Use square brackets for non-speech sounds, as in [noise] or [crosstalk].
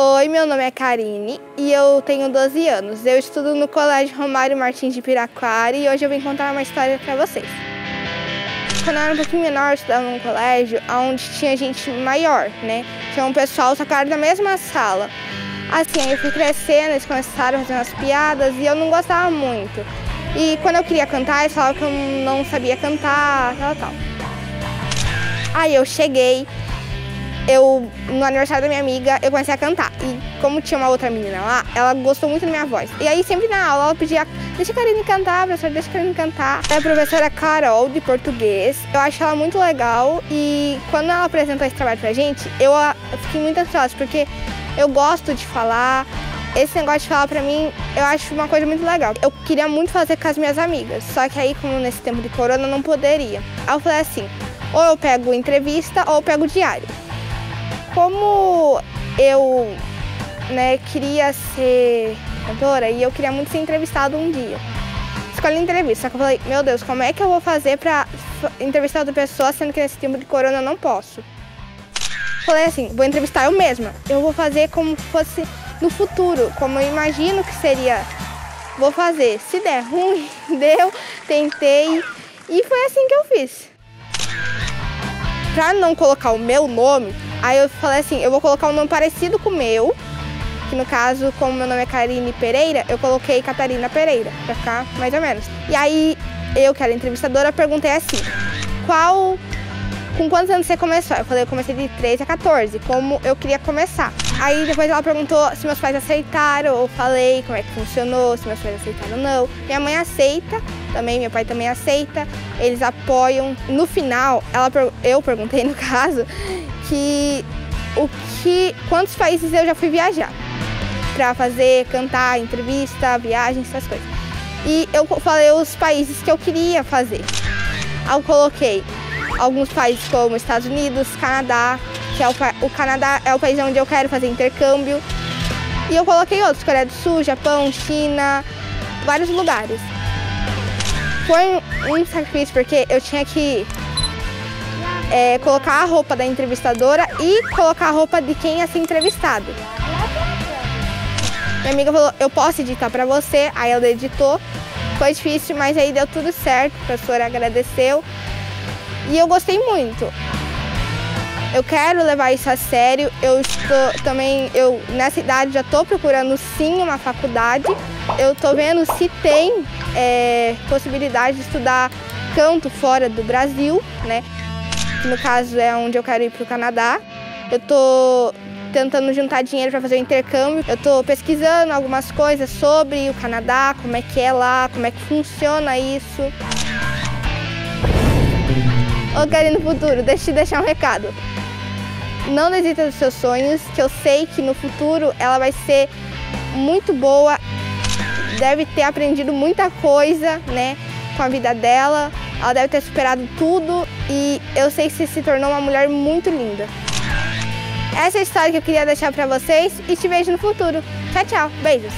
Oi, meu nome é Karine e eu tenho 12 anos. Eu estudo no Colégio Romário Martins de Piraquara e hoje eu vim contar uma história para vocês. Quando eu era um pouquinho menor, eu estudava num colégio onde tinha gente maior, né? Tinha um pessoal, só que era da mesma sala. Assim, eu fui crescendo, eles começaram a fazer umas piadas e eu não gostava muito. E quando eu queria cantar, eles falavam que eu não sabia cantar, tal, tal. Aí eu cheguei, eu, no aniversário da minha amiga, eu comecei a cantar. E como tinha uma outra menina lá, ela gostou muito da minha voz. E aí sempre na aula ela pedia, deixa a Karine cantar, professora, deixa a Karine cantar. É a professora Carol, de português. Eu acho ela muito legal e quando ela apresentou esse trabalho pra gente, eu, eu fiquei muito ansiosa, porque eu gosto de falar. Esse negócio de falar pra mim, eu acho uma coisa muito legal. Eu queria muito fazer com as minhas amigas, só que aí, como nesse tempo de corona, eu não poderia. Aí eu falei assim, ou eu pego entrevista ou eu pego diário. Como eu né, queria ser cantora e eu queria muito ser entrevistada um dia. Escolhi entrevista, só que eu falei, meu Deus, como é que eu vou fazer pra entrevistar outra pessoa, sendo que nesse tempo de corona eu não posso? Falei assim, vou entrevistar eu mesma. Eu vou fazer como fosse no futuro, como eu imagino que seria. Vou fazer. Se der ruim, [laughs] deu, tentei. E foi assim que eu fiz. Pra não colocar o meu nome, aí eu falei assim, eu vou colocar um nome parecido com o meu, que no caso, como meu nome é Karine Pereira, eu coloquei Catarina Pereira, pra ficar mais ou menos. E aí, eu, que era entrevistadora, perguntei assim, qual com quantos anos você começou? Eu falei, eu comecei de 13 a 14, como eu queria começar. Aí depois ela perguntou se meus pais aceitaram, eu falei como é que funcionou, se meus pais aceitaram ou não. Minha mãe aceita também, meu pai também aceita, eles apoiam. No final, ela, eu perguntei no [laughs] caso, que o que, quantos países eu já fui viajar para fazer, cantar, entrevista, viagem, essas coisas. E eu falei os países que eu queria fazer. Eu coloquei alguns países como Estados Unidos, Canadá, que é o, o Canadá é o país onde eu quero fazer intercâmbio. E eu coloquei outros, Coreia do Sul, Japão, China, vários lugares. Foi um sacrifício porque eu tinha que é, colocar a roupa da entrevistadora e colocar a roupa de quem ia ser entrevistado. Minha amiga falou, eu posso editar para você, aí ela editou. Foi difícil, mas aí deu tudo certo, a professora agradeceu. E eu gostei muito. Eu quero levar isso a sério. Eu estou também, eu nessa idade já estou procurando sim uma faculdade. Eu estou vendo se tem é, possibilidade de estudar canto fora do Brasil, né? No caso é onde eu quero ir para o Canadá. Eu estou tentando juntar dinheiro para fazer o intercâmbio. Eu estou pesquisando algumas coisas sobre o Canadá, como é que é lá, como é que funciona isso. Ô Karine no futuro, deixa eu te deixar um recado. Não desista dos seus sonhos, que eu sei que no futuro ela vai ser muito boa, deve ter aprendido muita coisa, né, com a vida dela. Ela deve ter superado tudo e eu sei que se tornou uma mulher muito linda. Essa é a história que eu queria deixar para vocês e te vejo no futuro. Tchau, tchau. Beijos.